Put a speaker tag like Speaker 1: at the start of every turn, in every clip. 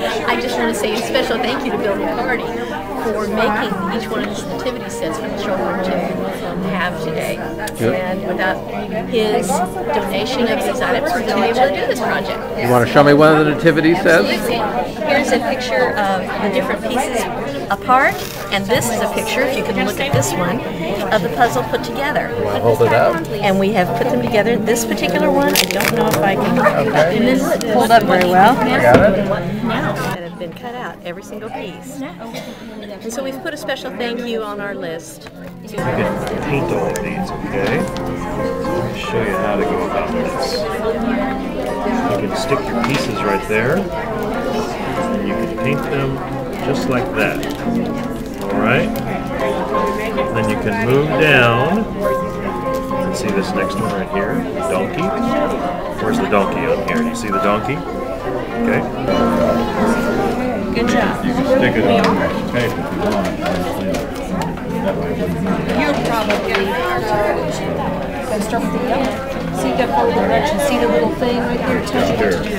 Speaker 1: I just want to say a special thank you to Bill McCarty for making each one of these nativity sets for the children have today. And without his donation of these items, we wouldn't be able to do this project.
Speaker 2: You want to show me one of the nativity sets?
Speaker 1: Absolutely. Here's a picture of the different pieces apart, and this is a picture, if you can look at this one, of the puzzle put together.
Speaker 2: I'll hold it up.
Speaker 1: And we have put them together. This particular one, I don't know if I can
Speaker 2: Okay.
Speaker 1: hold up very well.
Speaker 2: I got it.
Speaker 1: That have been cut out, every single piece. And so we've put a special thank you on our list.
Speaker 3: You can paint all of these, okay? Let me show you how to go about this. You can stick your pieces right there, and you can paint them just like that. Alright? Then you can move down. And see this next one right here? Donkey. Where's the donkey on here? Do you see the donkey? Okay.
Speaker 1: Good job.
Speaker 4: You can stick it on the tape if you want. That way it wouldn't move.
Speaker 5: You'll probably Gotta start with the yellow. See, you gotta follow the directions. See the little thing right here? It tells you what to do.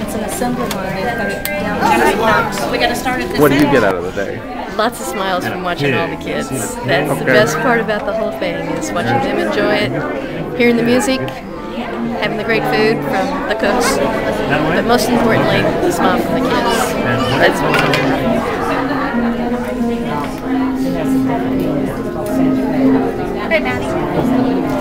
Speaker 5: It's an assembly line. They've got it down. We gotta start at this
Speaker 2: What do you get out of the day?
Speaker 1: Lots of smiles from watching all the kids.
Speaker 3: See the pig?
Speaker 1: That's the best part about the whole thing is watching them enjoy it, hearing the music, having the great food from the cooks, but most importantly, the smile from the kids.
Speaker 3: And what-
Speaker 1: That's
Speaker 5: Okay, Maddie.